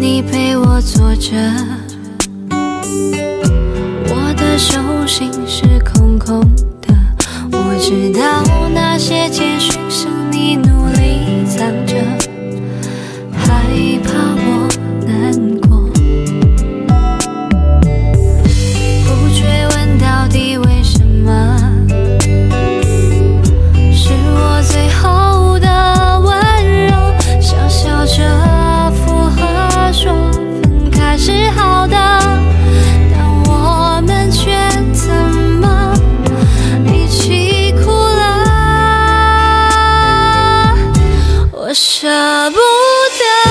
你陪我坐着，我的手心是空空的，我知道那些结束。舍不得。